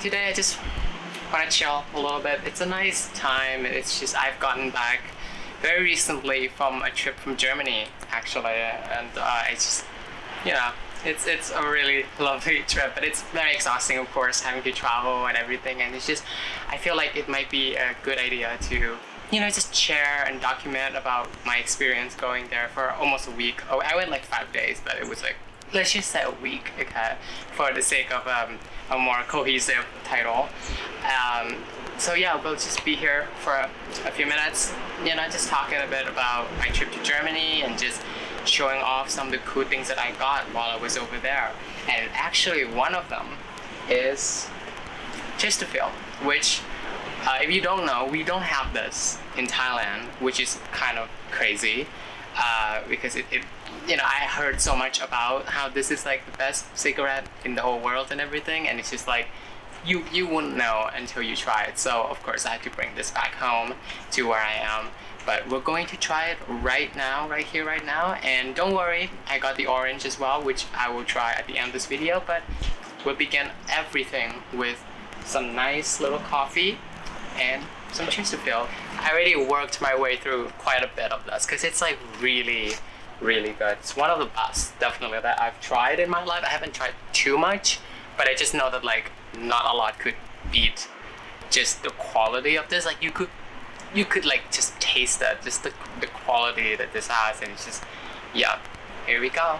Today I just want to chill a little bit. It's a nice time. It's just I've gotten back very recently from a trip from Germany actually, and uh, I just you know it's it's a really lovely trip, but it's very exhausting of course having to travel and everything. And it's just I feel like it might be a good idea to you know, just share and document about my experience going there for almost a week. Oh, I went like five days, but it was like, let's just say a week, okay, for the sake of um, a more cohesive title. Um, so yeah, we'll just be here for a, a few minutes, you know, just talking a bit about my trip to Germany and just showing off some of the cool things that I got while I was over there. And actually one of them is Chesterfield, which uh, if you don't know, we don't have this in Thailand, which is kind of crazy uh, because it, it, you know, I heard so much about how this is like the best cigarette in the whole world and everything, and it's just like you you wouldn't know until you try it. So of course I had to bring this back home to where I am. But we're going to try it right now, right here, right now. And don't worry, I got the orange as well, which I will try at the end of this video. But we'll begin everything with some nice little coffee and some Chesterfield. I already worked my way through quite a bit of this because it's like really, really good. It's one of the best, definitely, that I've tried in my life. I haven't tried too much, but I just know that like not a lot could beat just the quality of this. Like you could, you could like just taste that, just the, the quality that this has, and it's just, yeah. Here we go.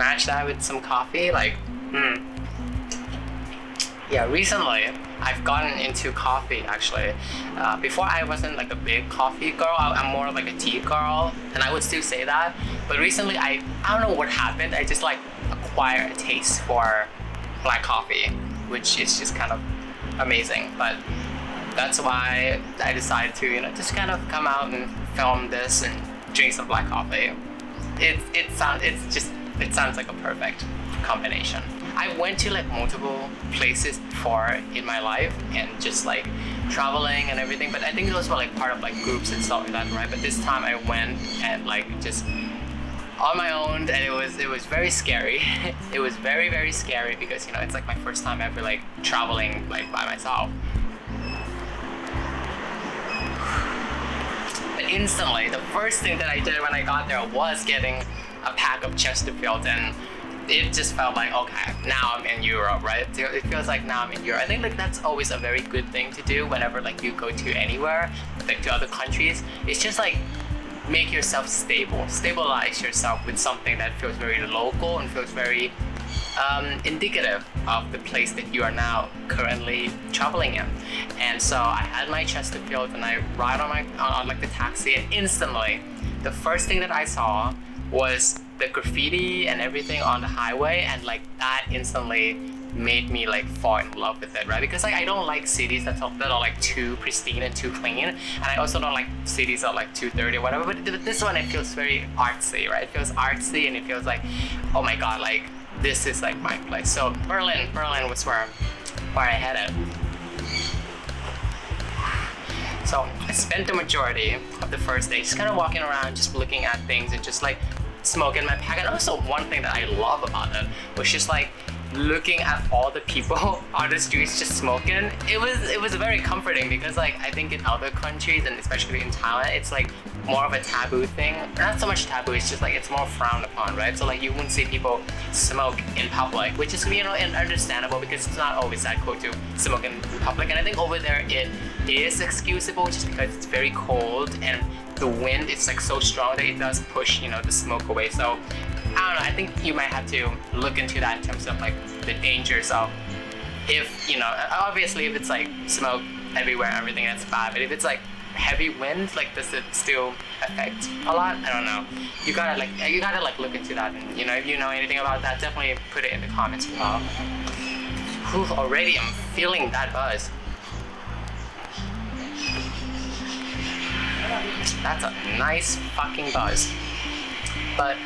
Match that with some coffee, like, hmm. Yeah, recently I've gotten into coffee actually. Uh, before I wasn't like a big coffee girl, I, am more like a tea girl, and I would still say that. But recently, I I don't know what happened. I just like acquired a taste for black coffee, which is just kind of amazing. But that's why I decided to you know just kind of come out and film this and drink some black coffee. It it sounds it's just it sounds like a perfect combination. I went to like multiple places before in my life and just like traveling and everything, but I think those were like part of like groups and stuff like that, right? But this time I went and like just on my own and it was it was very scary. it was very very scary because you know it's like my first time ever like traveling like by myself. But instantly, the first thing that I did when I got there was getting a pack of Chesterfield and it just felt like okay now i'm in europe right? It feels like now i'm in europe. I think like that's always a very good thing to do whenever like you go to anywhere like to other countries. It's just like make yourself stable. Stabilize yourself with something that feels very local and feels very um, indicative of the place that you are now currently traveling in. And so i had my chesterfield and i ride on my on, on like the taxi and instantly the first thing that i saw was the graffiti and everything on the highway and like that instantly made me like fall in love with it right? Because like I don't like cities that are, that are like too pristine and too clean and I also don't like cities that are like too dirty or whatever but this one it feels very artsy right? It feels artsy and it feels like oh my god like this is like my place. So Berlin Berlin was where where I headed. So I spent the majority of the first day just kind of walking around just looking at things and just like smoking my pack. And also one thing that I love about it was just like looking at all the people on the streets just smoking. It was it was very comforting because like i think in other countries and especially in thailand it's like more of a taboo thing. Not so much taboo it's just like it's more frowned upon right? So like you wouldn't see people smoke in public which is you know understandable because it's not always that cool to smoke in public. And i think over there it is excusable just because it's very cold and the wind is like so strong that it does push, you know, the smoke away. So I don't know, I think you might have to look into that in terms of like the dangers of if, you know, obviously if it's like smoke everywhere everything that's bad, but if it's like heavy wind, like does it still affect a lot? I don't know. You gotta like, you gotta like look into that and you know, if you know anything about that, definitely put it in the comments below. Whew, already I'm feeling that buzz. That's a nice fucking buzz. But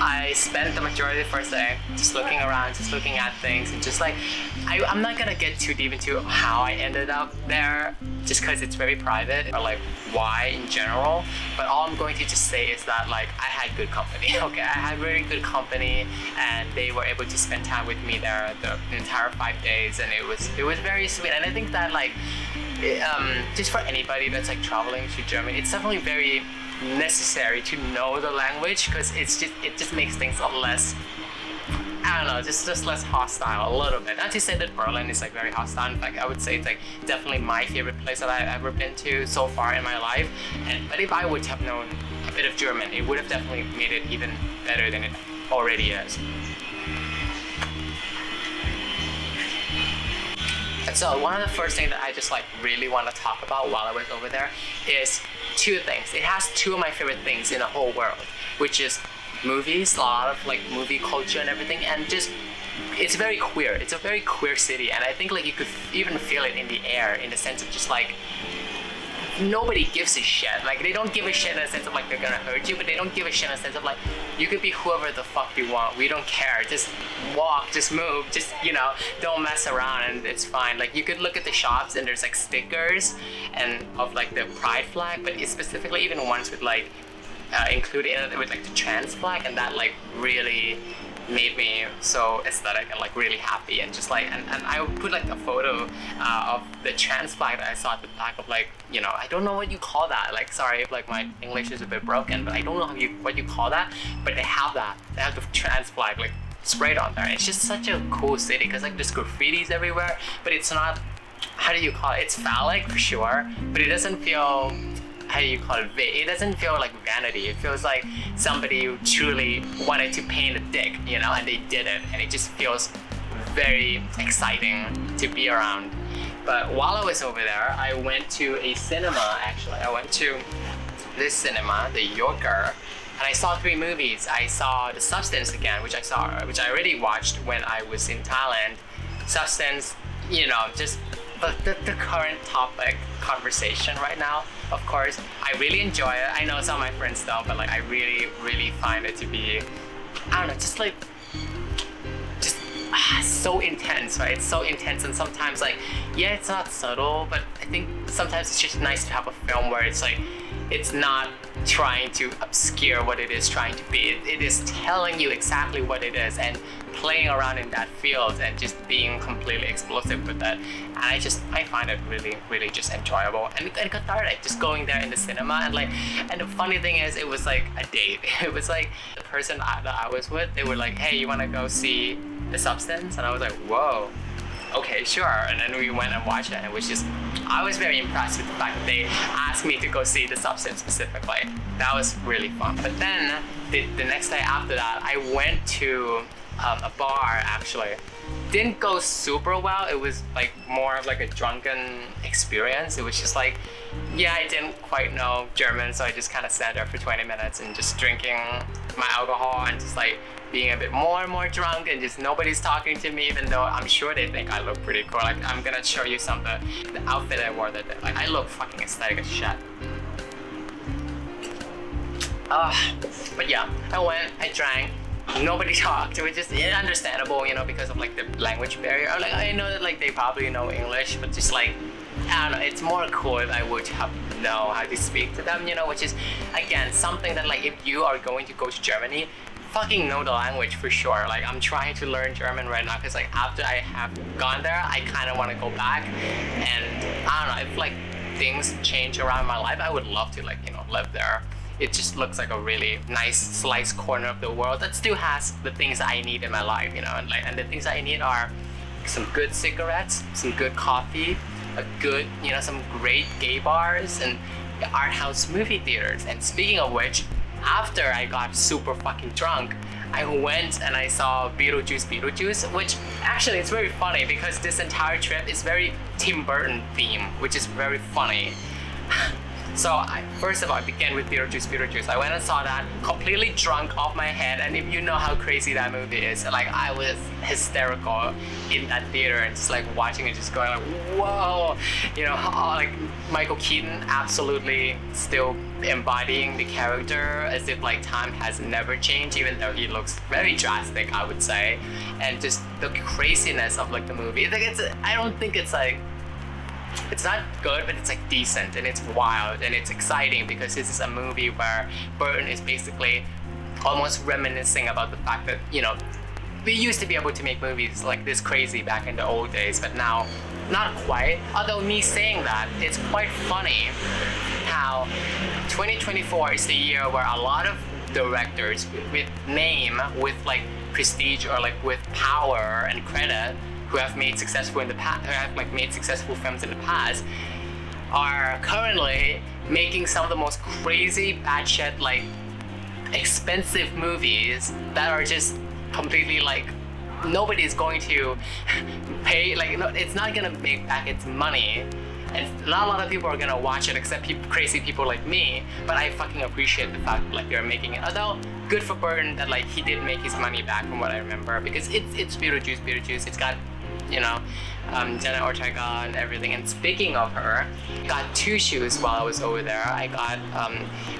I spent the majority of the first day just looking around, just looking at things, and just like, I, I'm not gonna get too deep into how I ended up there, just because it's very private, or like why in general. But all I'm going to just say is that like I had good company. Okay, I had very good company, and they were able to spend time with me there the entire five days, and it was it was very sweet. And I think that like, um, just for anybody that's like traveling to Germany, it's definitely very necessary to know the language because it's just it just makes things less I don't know, just just less hostile a little bit. Not to say that Berlin is like very hostile. In fact, I would say it's like definitely my favorite place that I've ever been to so far in my life. And but if I would have known a bit of German, it would have definitely made it even better than it already is. So one of the first things that I just like really want to talk about while I was over there is two things. It has two of my favorite things in the whole world, which is movies, a lot of like movie culture and everything, and just it's very queer. It's a very queer city, and I think like you could even feel it in the air in the sense of just like nobody gives a shit. Like they don't give a shit in the sense of like they're gonna hurt you, but they don't give a shit in the sense of like you could be whoever the fuck you want. We don't care. Just walk, just move, just you know, don't mess around and it's fine. Like you could look at the shops and there's like stickers and of like the pride flag, but specifically even ones with like uh, included in it with like the trans flag and that like really made me so aesthetic and like really happy and just like and, and I put like a photo uh, of the trans flag that I saw at the back of like you know I don't know what you call that. Like sorry if like my English is a bit broken but I don't know how you what you call that but they have that. They have the trans flag like sprayed on there. It's just such a cool city because like there's graffitis everywhere but it's not how do you call it? It's phallic for sure but it doesn't feel how do you call it? It doesn't feel like vanity. It feels like somebody truly wanted to paint a dick, you know, and they did it, and it just feels very exciting to be around. But while I was over there, I went to a cinema. Actually, I went to this cinema, the Yorker, and I saw three movies. I saw The Substance again, which I saw, which I already watched when I was in Thailand. Substance, you know, just the, the, the current topic conversation right now of course. I really enjoy it. I know some of my friends don't, but like I really, really find it to be, I don't know, just like, just ah, so intense, right? It's so intense and sometimes like, yeah, it's not subtle, but I think sometimes it's just nice to have a film where it's like, it's not trying to obscure what it is trying to be. It, it is telling you exactly what it is and playing around in that field and just being completely explosive with that. And I just, I find it really, really just enjoyable and, and cathartic just going there in the cinema and like, and the funny thing is it was like a date. It was like the person I, that I was with, they were like, hey, you wanna go see The Substance? And I was like, whoa, okay, sure. And then we went and watched it was just, I was very impressed with the fact that they asked me to go see the substance specifically. That was really fun. But then the, the next day after that, I went to um, a bar actually. Didn't go super well. It was like more of like a drunken experience. It was just like, yeah, I didn't quite know German, so I just kind of sat there for 20 minutes and just drinking my alcohol and just like being a bit more and more drunk and just nobody's talking to me even though I'm sure they think I look pretty cool. Like I'm gonna show you some of the, the outfit I wore that day. Like I look fucking aesthetic as shit. Uh, but yeah, I went, I drank, nobody talked. It was just understandable, you know, because of like the language barrier. Like I know that like they probably know English, but just like I don't know, it's more cool if I would have know how to speak to them, you know, which is again something that like if you are going to go to Germany, fucking know the language for sure. Like I'm trying to learn German right now because like after I have gone there, I kind of want to go back. And I don't know if like things change around my life, I would love to like you know live there. It just looks like a really nice sliced corner of the world that still has the things I need in my life, you know. And like and the things I need are some good cigarettes, some good coffee, a good you know some great gay bars and art house movie theaters. And speaking of which, after I got super fucking drunk, I went and I saw Beetlejuice Beetlejuice, which actually it's very funny because this entire trip is very Tim Burton theme, which is very funny. So I, first of all, I began with Beetlejuice, Beetlejuice. I went and saw that completely drunk off my head, and if you know how crazy that movie is, like I was hysterical in that theater and just like watching it, just going like, whoa, you know, like Michael Keaton absolutely still embodying the character as if like time has never changed, even though he looks very drastic, I would say, and just the craziness of like the movie. Like it's, I don't think it's like it's not good, but it's like decent and it's wild and it's exciting because this is a movie where Burton is basically almost reminiscing about the fact that, you know, we used to be able to make movies like this crazy back in the old days, but now not quite. Although me saying that, it's quite funny how 2024 is the year where a lot of directors with name, with like prestige or like with power and credit who have made successful in the past, who have like made successful films in the past, are currently making some of the most crazy, batshit, like expensive movies that are just completely like nobody's going to pay. Like it's not gonna make back its money. And not a lot of people are gonna watch it except crazy people like me. But I fucking appreciate the fact like they're making it. Although good for Burton that like he did make his money back from what I remember because it's it's Beetlejuice, Beetlejuice. It's got you know, um, Jenna Ortega and everything. And speaking of her, got two shoes while I was over there. I got um,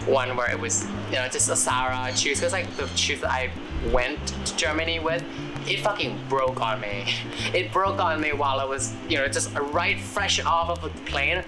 one where it was, you know, just a Zara shoes. Because like the shoes that I went to Germany with, it fucking broke on me. It broke on me while I was, you know, just right fresh off of the plane.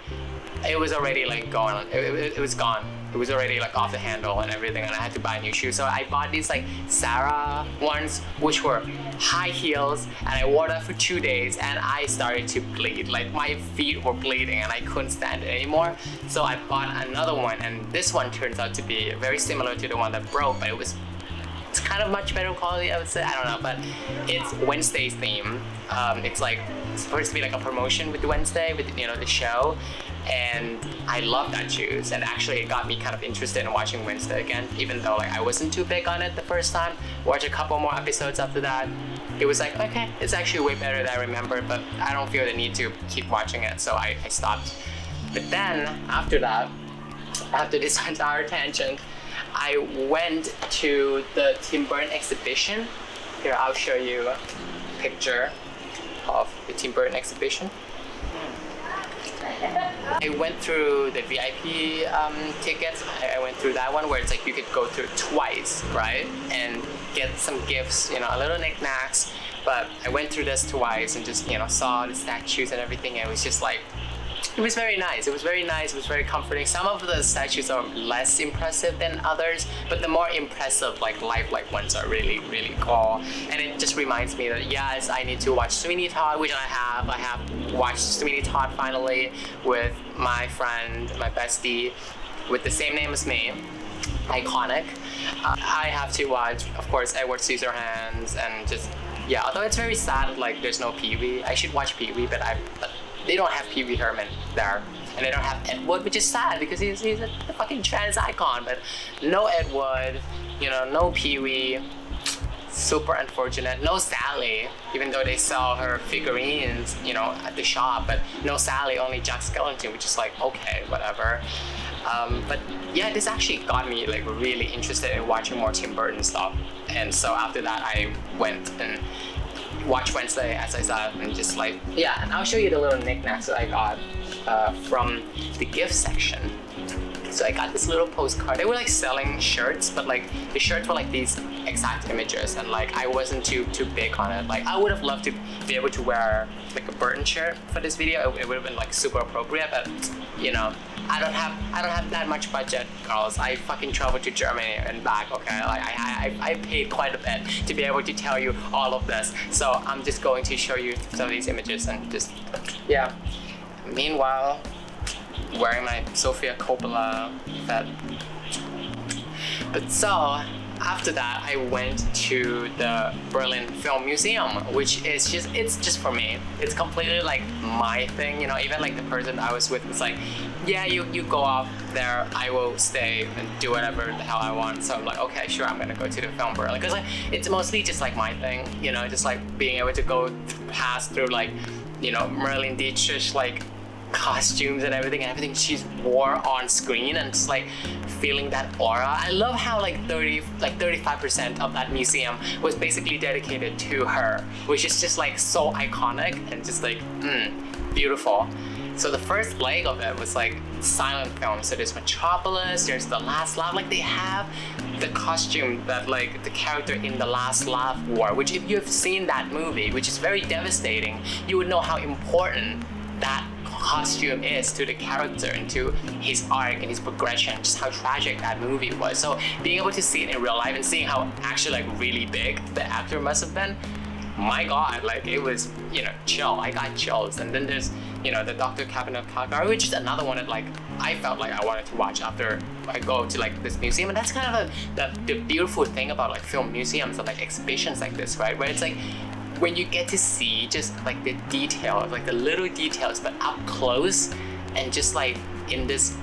It was already like gone. It, it, it was gone it was already like off the handle and everything and I had to buy new shoes. So I bought these like Zara ones which were high heels and I wore that for two days and I started to bleed. Like my feet were bleeding and I couldn't stand it anymore. So I bought another one and this one turns out to be very similar to the one that broke but it was it's kind of much better quality I would say I don't know but it's Wednesday's theme um, it's like supposed to be like a promotion with Wednesday with you know the show and I love that shoes and actually it got me kind of interested in watching Wednesday again even though like I wasn't too big on it the first time. Watch a couple more episodes after that. It was like okay it's actually way better than I remember but I don't feel the need to keep watching it so I, I stopped. But then after that after this entire tangent I went to the Tim Burton exhibition. Here I'll show you a picture of the Tim Burton exhibition I went through the VIP um, tickets. I went through that one where it's like you could go through twice, right? And get some gifts, you know, a little knickknacks. But I went through this twice and just, you know, saw the statues and everything. And it was just like, it was very nice. It was very nice. It was very comforting. Some of the statues are less impressive than others, but the more impressive, like lifelike ones, are really, really cool. And it just reminds me that yes, I need to watch Sweeney Todd, which I have. I have watched Sweeney Todd finally with my friend, my bestie, with the same name as me iconic. Uh, I have to watch, of course, Edward Scissorhands and just yeah. Although it's very sad, like there's no Pee Wee. I should watch Pee Wee, but I but they don't have Pee Wee Herman there. And they don't have Ed Wood, which is sad because he's, he's a fucking trans icon. But no Ed Wood, you know, no Pee Wee. Super unfortunate. No Sally, even though they sell her figurines, you know, at the shop. But no Sally, only Jack Skellington, which is like, okay, whatever. Um, but yeah, this actually got me like really interested in watching more Tim Burton stuff. And so after that, I went and watch Wednesday, as I said, and just like, yeah, and I'll show you the little knickknacks that I got uh, from the gift section. So I got this little postcard. They were like selling shirts, but like the shirts were like these exact images, and like I wasn't too too big on it. Like I would have loved to be able to wear like a Burton shirt for this video. It, it would have been like super appropriate, but you know, I don't have I don't have that much budget, girls. I fucking traveled to Germany and back. Okay, like I, I I paid quite a bit to be able to tell you all of this. So I'm just going to show you some of these images and just yeah. Meanwhile, wearing my Sofia Coppola that. But so after that, I went to the Berlin Film Museum, which is just, it's just for me. It's completely like my thing, you know, even like the person I was with was like, yeah, you, you go off there, I will stay and do whatever the hell I want. So I'm like, okay, sure, I'm gonna go to the Film Berlin. Cause like, it's mostly just like my thing, you know, just like being able to go pass through like, you know, Marlene Dietrich, like costumes and everything and everything she's wore on screen and just like feeling that aura. I love how like 30 like 35% of that museum was basically dedicated to her, which is just like so iconic and just like mm, beautiful. So the first leg of it was like silent film. So there's Metropolis, there's The Last Laugh. Like they have the costume that like the character in The Last Laugh wore, which if you've seen that movie, which is very devastating, you would know how important that costume is to the character and to his arc and his progression, just how tragic that movie was. So being able to see it in real life and seeing how actually like really big the actor must have been, my god, like it was, you know, chill. I got chills. And then there's, you know, the Dr. Cabinet of which is another one that like I felt like I wanted to watch after I go to like this museum. And that's kind of a, the, the beautiful thing about like film museums and like exhibitions like this, right? Where it's like when you get to see just like the details, like the little details, but up close and just like in this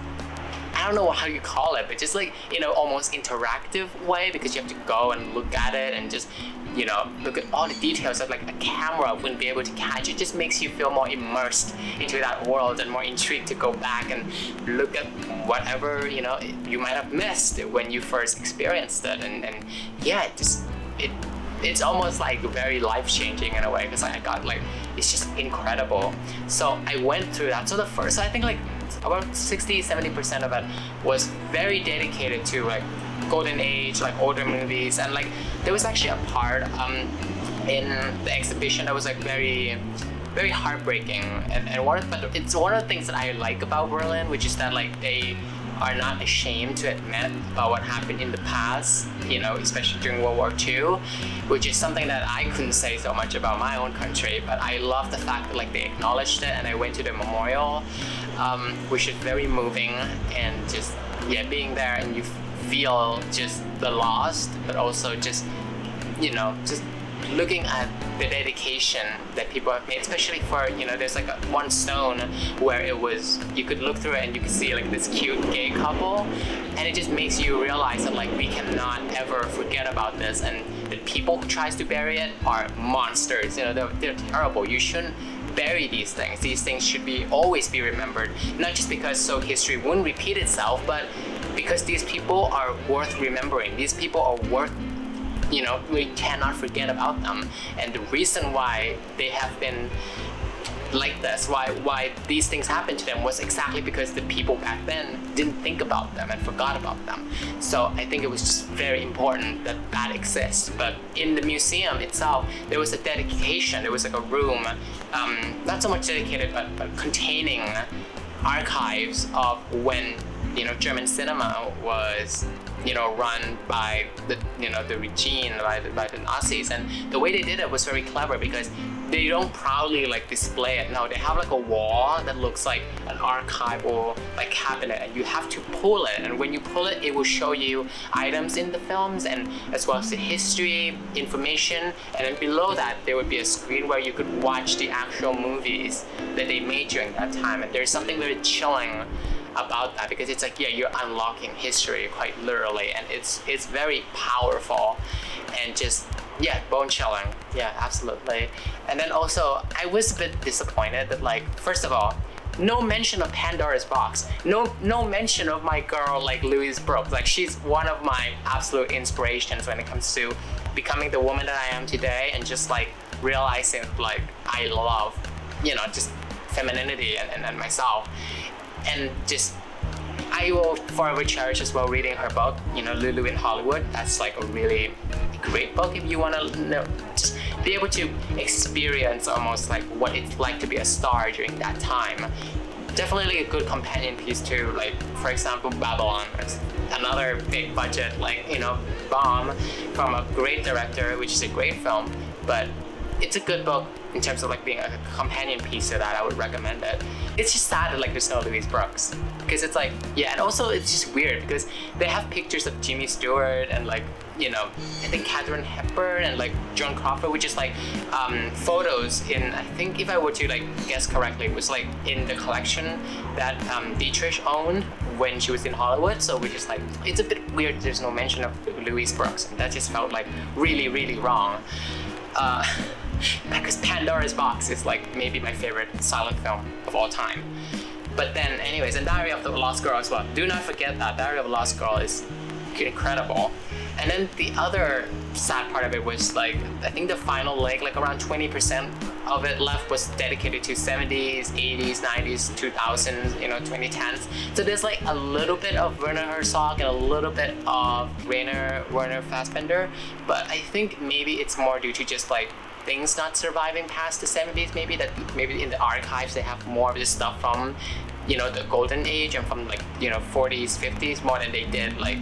I don't know how you call it, but just like you know almost interactive way because you have to go and look at it and just you know look at all the details that like a camera wouldn't be able to catch. It just makes you feel more immersed into that world and more intrigued to go back and look at whatever you know you might have missed when you first experienced it. And, and yeah, it just it it's almost like very life changing in a way because I got like it's just incredible. So I went through that. So the first I think like about 60 70% of it was very dedicated to like golden age like older movies and like there was actually a part um, in the exhibition that was like very very heartbreaking and, and one of, but it's one of the things that I like about Berlin which is that like they are not ashamed to admit about what happened in the past, you know, especially during World War II, which is something that I couldn't say so much about my own country, but I love the fact that like they acknowledged it and I went to the memorial, um, which is very moving and just, yeah, being there and you feel just the loss, but also just, you know, just looking at the dedication that people have made, especially for you know, there's like a, one stone where it was you could look through it and you could see like this cute gay couple, and it just makes you realize that like we cannot ever forget about this, and the people who tries to bury it are monsters. You know, they're, they're terrible. You shouldn't bury these things. These things should be always be remembered, not just because so history won't repeat itself, but because these people are worth remembering. These people are worth you know, we cannot forget about them. And the reason why they have been like this, why why these things happened to them was exactly because the people back then didn't think about them and forgot about them. So I think it was just very important that that exists. But in the museum itself, there was a dedication. There was like a room, um, not so much dedicated, but, but containing archives of when you know German cinema was you know run by the you know the regime by the, by the Nazis. And the way they did it was very clever because they don't proudly like display it. No they have like a wall that looks like an archive or like cabinet and you have to pull it. And when you pull it it will show you items in the films and as well as the history information. And then below that there would be a screen where you could watch the actual movies that they made during that time. And there's something very chilling about that because it's like yeah you're unlocking history quite literally and it's it's very powerful and just yeah bone chilling yeah absolutely and then also i was a bit disappointed that like first of all no mention of Pandora's box. No no mention of my girl like Louise Brooks. Like she's one of my absolute inspirations when it comes to becoming the woman that I am today and just like realizing like I love, you know, just femininity and, and, and myself and just I will forever cherish as well reading her book, you know, Lulu in Hollywood. That's like a really great book if you want to know, just be able to experience almost like what it's like to be a star during that time. Definitely a good companion piece too, like for example, Babylon. Another big budget, like, you know, bomb from a great director, which is a great film, but it's a good book in terms of like being a companion piece to that. I would recommend it. It's just sad that like there's no Louise Brooks because it's like yeah, and also it's just weird because they have pictures of Jimmy Stewart and like you know I think Katharine Hepburn and like Joan Crawford, which is like um, photos in I think if I were to like guess correctly, it was like in the collection that um, Dietrich owned when she was in Hollywood. So we just like it's a bit weird. There's no mention of Louise Brooks, and that just felt like really really wrong. Uh, because Pandora's Box is like maybe my favorite silent film of all time. But then, anyways, and Diary of the Lost Girl as well. Do not forget that Diary of the Lost Girl is incredible. And then the other sad part of it was like I think the final leg, like around 20% of it left was dedicated to 70s, 80s, 90s, 2000s, you know, 2010s. So there's like a little bit of Werner Herzog and a little bit of Rainer Werner Fassbinder, but I think maybe it's more due to just like things not surviving past the 70s maybe that maybe in the archives they have more of this stuff from you know the golden age and from like you know 40s 50s more than they did like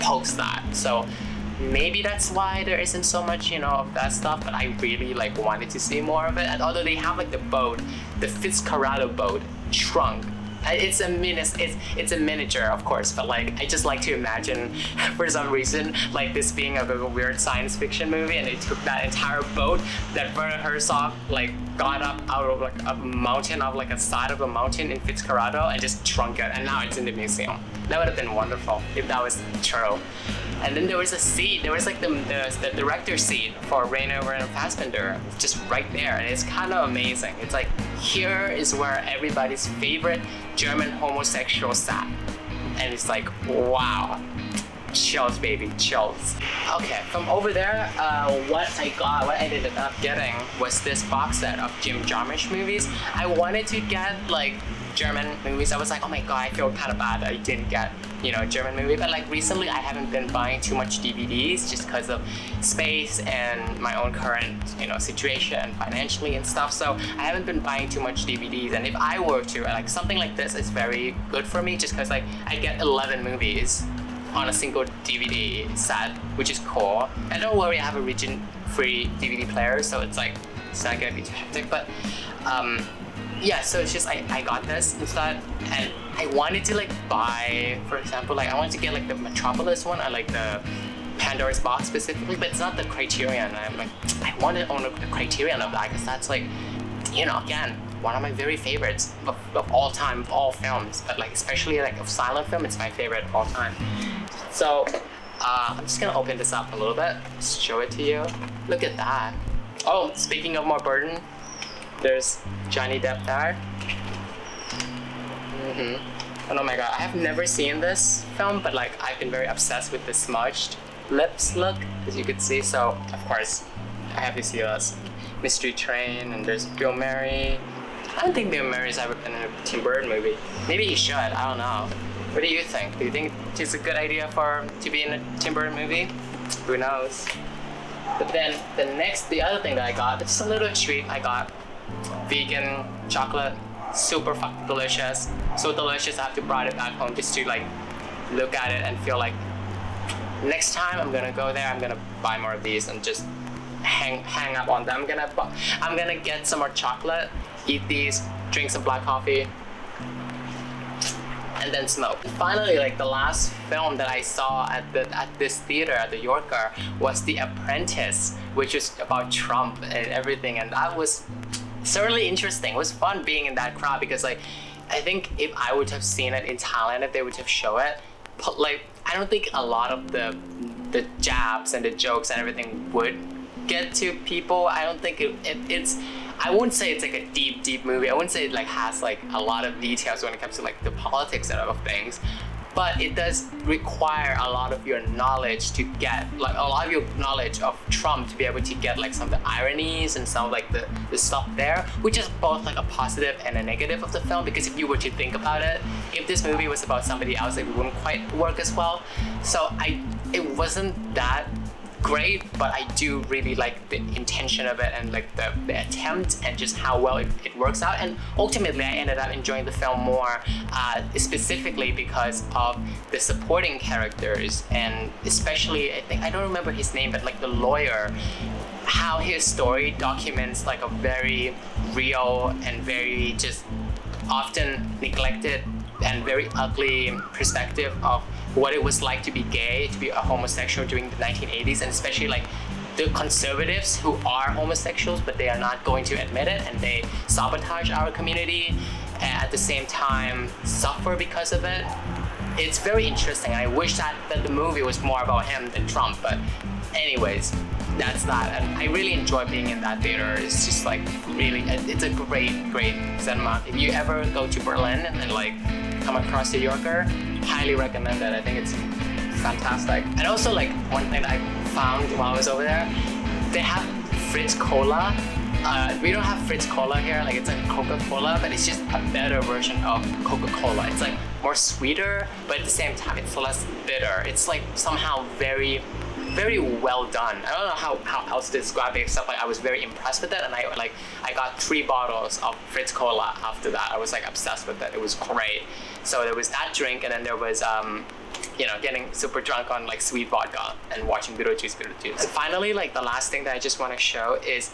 post that. So maybe that's why there isn't so much you know of that stuff but i really like wanted to see more of it. And although they have like the boat the fitzcarraldo boat shrunk it's a mini it's it's a miniature of course but like i just like to imagine for some reason like this being a, a weird science fiction movie and they took that entire boat that Werner Herzog like got up out of like a mountain of like a side of a mountain in Fitzcarraldo and just shrunk it and now it's in the museum. That would have been wonderful if that was true and then there was a seat there was like the, the, the director's seat for Rainer Werner Fassbinder just right there and it's kind of amazing it's like here is where everybody's favorite German homosexual sat. And it's like, wow. Chills, baby, chills. Okay, from over there, uh, what I got, what I ended up getting was this box set of Jim Jarmusch movies. I wanted to get like German movies. I was like, oh my god, I feel kind of bad that I didn't get you know, German movie. But like recently, I haven't been buying too much DVDs just because of space and my own current, you know, situation financially and stuff. So I haven't been buying too much DVDs. And if I were to, like something like this is very good for me just because like I get 11 movies on a single DVD set, which is cool. And don't worry, I have a region-free DVD player, so it's like it's not gonna be too hectic. But um, yeah, so it's just I, I got this instead and I wanted to like buy, for example, like I wanted to get like the Metropolis one I like the Pandora's box specifically, but it's not the Criterion. I'm like, I want to own the Criterion of that because that's like, you know, again, one of my very favorites of, of all time, of all films, but like especially like of silent film, it's my favorite of all time. So uh, I'm just gonna open this up a little bit, show it to you. Look at that. Oh, speaking of more Burton, there's Johnny Depp there. Mm-hmm. And oh my god, I have never seen this film, but like I've been very obsessed with the smudged lips look, as you could see. So of course, I have to see this Mystery Train, and there's Bill Murray. I don't think Bill Murray's ever been in a Tim Burton movie. Maybe he should. I don't know. What do you think? Do you think it's a good idea for to be in a Tim Burton movie? Who knows? But then the next, the other thing that I got, it's a little treat I got vegan chocolate, super fucking delicious. So delicious I have to bring it back home just to like look at it and feel like next time I'm gonna go there, I'm gonna buy more of these and just hang hang up on them. I'm gonna I'm gonna get some more chocolate, eat these, drink some black coffee, and then smoke. Finally, like the last film that I saw at the at this theater at the Yorker was The Apprentice, which is about Trump and everything, and that was certainly interesting. It was fun being in that crowd because like I think if I would have seen it in Thailand, if they would have shown it, like I don't think a lot of the the jabs and the jokes and everything would get to people. I don't think it, it, it's I wouldn't say it's like a deep, deep movie. I wouldn't say it like has like a lot of details when it comes to like the politics of things but it does require a lot of your knowledge to get like a lot of your knowledge of Trump to be able to get like some of the ironies and some of like the, the stuff there which is both like a positive and a negative of the film because if you were to think about it if this movie was about somebody else it wouldn't quite work as well so I it wasn't that great, but I do really like the intention of it and like the, the attempt and just how well it, it, works out. And ultimately, I ended up enjoying the film more, uh, specifically because of the supporting characters and especially I think I don't remember his name, but like the lawyer how his story documents like a very real and very just often neglected and very ugly perspective of what it was like to be gay, to be a homosexual during the 1980s, and especially like the conservatives who are homosexuals, but they are not going to admit it, and they sabotage our community, and at the same time suffer because of it. it's very interesting. I wish that, that the movie was more about him than Trump, but anyways, that's that. And I really enjoy being in that theater. It's just like really, it's a great, great cinema. If you ever go to Berlin and like come across the Yorker, highly recommend it. I think it's fantastic. And also like one thing I found while I was over there, they have Fritz Cola. Uh, we don't have Fritz Cola here, like it's like Coca-Cola, but it's just a better version of Coca-Cola. It's like more sweeter, but at the same time it's less bitter. It's like somehow very very well done. I don't know how, how else to describe it except like I was very impressed with it and I like I got three bottles of Fritz Cola after that. I was like obsessed with it. It was great. So there was that drink and then there was um you know, getting super drunk on like sweet vodka and watching Beetlejuice, Beetlejuice. And finally, like the last thing that I just want to show is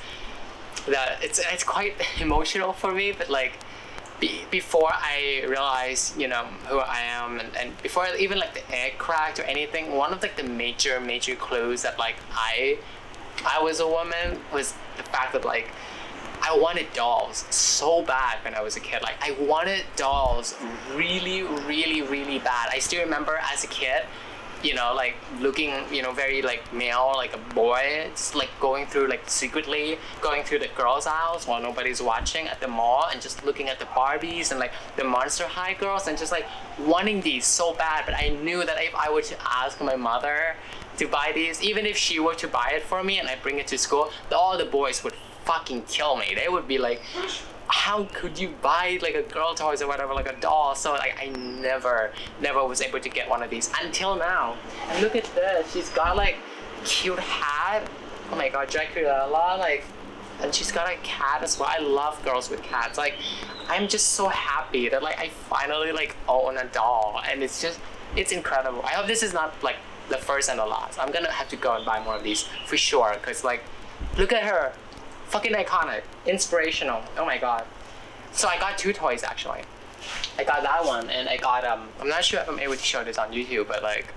that it's it's quite emotional for me, but like be, before I realized, you know, who I am, and, and before even like the egg cracked or anything, one of like the major major clues that like I I was a woman was the fact that like I wanted dolls so bad when I was a kid. Like I wanted dolls really, really, really bad. I still remember as a kid, you know, like looking, you know, very like male, like a boy, just like going through like secretly going through the girls' aisles while nobody's watching at the mall and just looking at the Barbies and like the Monster High girls and just like wanting these so bad. But I knew that if I were to ask my mother to buy these, even if she were to buy it for me and I bring it to school, all the boys would fucking kill me. They would be like, how could you buy like a girl toys or whatever, like a doll? So like I never, never was able to get one of these until now. And look at this, she's got like cute hat. Oh my god, Dracula, like, and she's got a cat as well. I love girls with cats. Like, I'm just so happy that like I finally like own a doll, and it's just, it's incredible. I hope this is not like the first and the last. I'm gonna have to go and buy more of these for sure, cause like, look at her fucking iconic, inspirational. Oh my god. So I got two toys actually. I got that one and I got um I'm not sure if I'm able to show this on YouTube, but like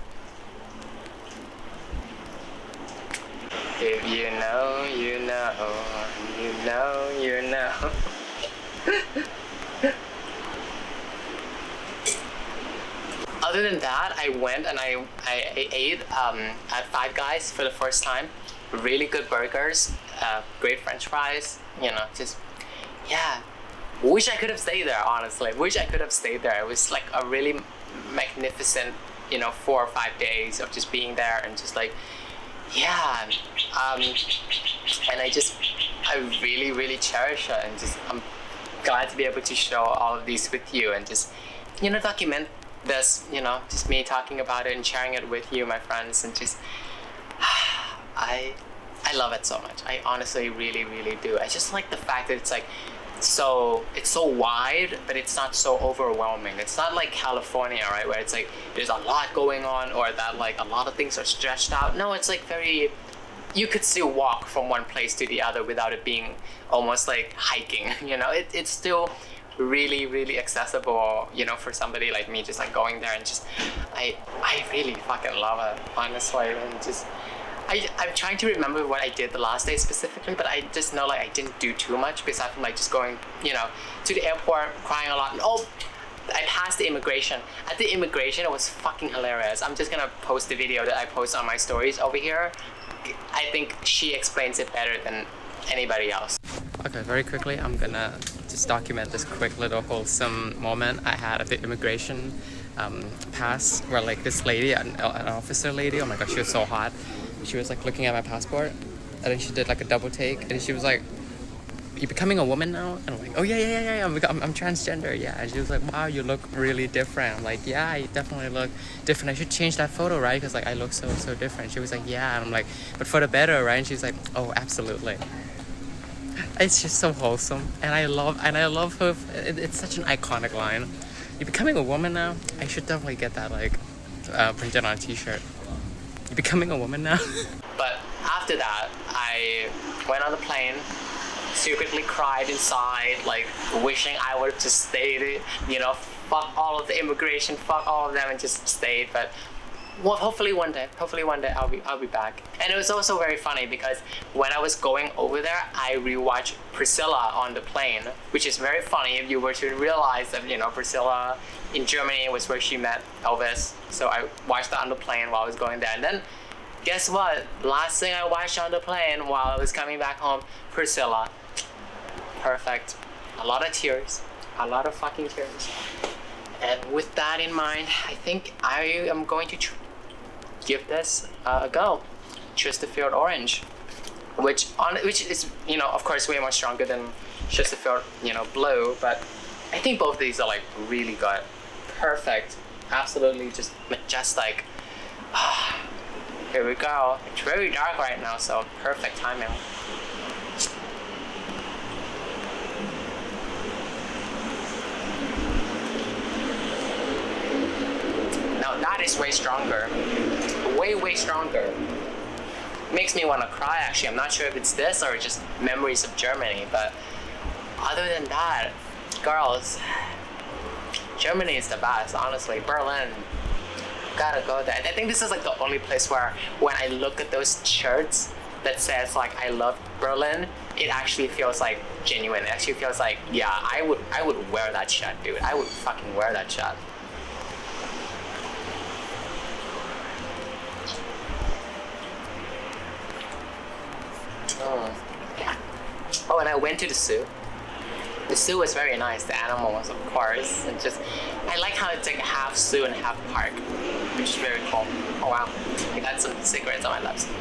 If you know, you know, you know, you know. Other than that, I went and I, I, ate um, at Five Guys for the first time. Really good burgers uh, great french fries, you know, just, yeah. Wish I could have stayed there, honestly. Wish I could have stayed there. It was like a really magnificent, you know, four or five days of just being there and just like, yeah. Um, and I just, I really, really cherish it and just, I'm glad to be able to show all of these with you and just, you know, document this, you know, just me talking about it and sharing it with you, my friends, and just, I I love it so much. I honestly really, really do. I just like the fact that it's like so it's so wide, but it's not so overwhelming. It's not like California, right, where it's like there's a lot going on or that like a lot of things are stretched out. No, it's like very you could still walk from one place to the other without it being almost like hiking, you know? It, it's still really really accessible you know for somebody like me just like going there and just i i really fucking love it honestly and just I, I'm trying to remember what I did the last day specifically, but I just know like I didn't do too much besides from like just going, you know, to the airport, crying a lot. And, oh, I passed the immigration. At the immigration, it was fucking hilarious. I'm just gonna post the video that I post on my stories over here. I think she explains it better than anybody else. Okay, very quickly, I'm gonna just document this quick little wholesome moment I had at the immigration um, pass where like this lady, an, an officer lady, oh my gosh, she was so hot she was like looking at my passport and then she did like a double take and she was like you becoming a woman now? And I'm like, oh yeah, yeah, yeah, yeah, I'm, I'm, I'm, transgender, yeah. And she was like, wow, you look really different. I'm like, yeah, I definitely look different. I should change that photo, right? Because like I look so, so different. She was like, yeah. And I'm like, but for the better, right? And she's like, oh, absolutely. It's just so wholesome. And I love, and I love her. It's such an iconic line. You're becoming a woman now? I should definitely get that like uh, printed on a t-shirt. Becoming a woman now? but after that, I went on the plane, secretly cried inside, like wishing I would have just stayed, you know, fuck all of the immigration, fuck all of them and just stayed. But well, hopefully one day. Hopefully one day I'll be I'll be back. And it was also very funny because when I was going over there, I rewatched Priscilla on the plane, which is very funny if you were to realize that you know Priscilla in Germany was where she met Elvis. So I watched that on the plane while I was going there, and then guess what? Last thing I watched on the plane while I was coming back home, Priscilla. Perfect. A lot of tears. A lot of fucking tears. And with that in mind, I think I am going to give this uh, a go. Chesterfield Orange, which on which is you know of course way more stronger than Chesterfield you know Blue, but I think both these are like really good, perfect, absolutely just majestic. Here we go. It's very dark right now, so perfect timing. Now that is way stronger. Way, way stronger. Makes me want to cry actually. I'm not sure if it's this or just memories of Germany, but other than that, girls, Germany is the best, honestly. Berlin, gotta go there. I think this is like the only place where when I look at those shirts that says like I love Berlin, it actually feels like genuine. It actually feels like yeah, I would I would wear that shirt, dude. I would fucking wear that shirt. Oh. oh, and I went to the zoo. The zoo was very nice. The animals, of course, and just I like how it's like half zoo and half park, which is very cool. Oh wow, I got some cigarettes on my lips.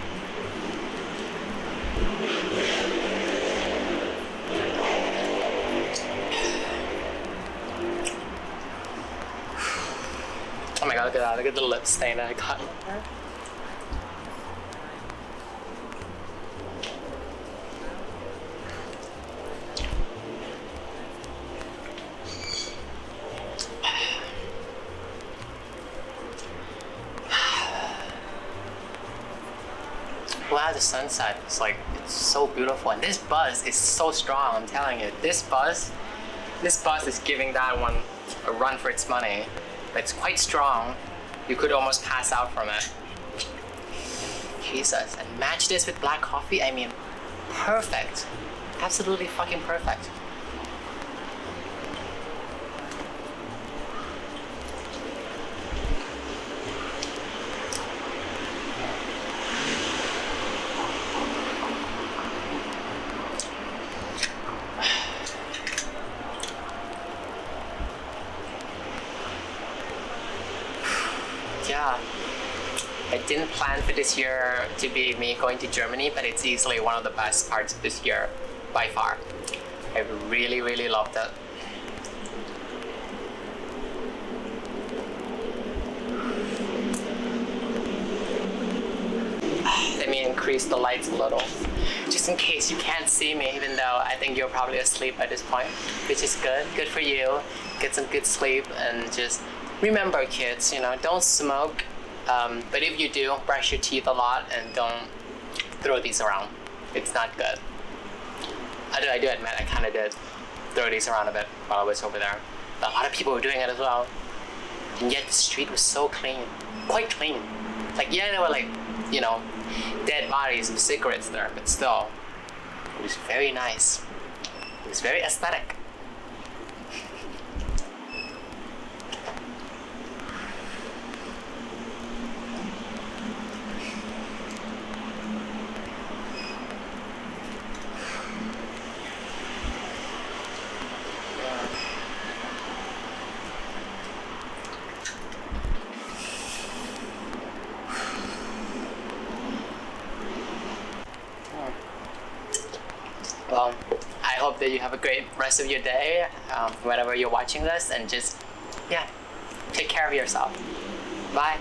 Oh my god, look at that. Look at the lip stain that I got. The sunset. It's like it's so beautiful, and this buzz is so strong. I'm telling you, this buzz, this buzz is giving that one a run for its money. But It's quite strong. You could almost pass out from it. Jesus, and match this with black coffee. I mean, perfect, absolutely fucking perfect. yeah, I didn't plan for this year to be me going to Germany, but it's easily one of the best parts of this year by far. I really, really loved it. Let me increase the lights a little, just in case you can't see me, even though I think you're probably asleep at this point, which is good. Good for you. Get some good sleep and just remember kids, you know, don't smoke. Um, but if you do, brush your teeth a lot and don't throw these around. It's not good. I do, I do admit I kind of did throw these around a bit while I was over there. But a lot of people were doing it as well. And yet the street was so clean, quite clean. Like yeah, there were like, you know, dead bodies of cigarettes there, but still, it was very nice. It was very aesthetic. Well, I hope that you have a great rest of your day um, whenever you're watching this and just, yeah, take care of yourself. Bye.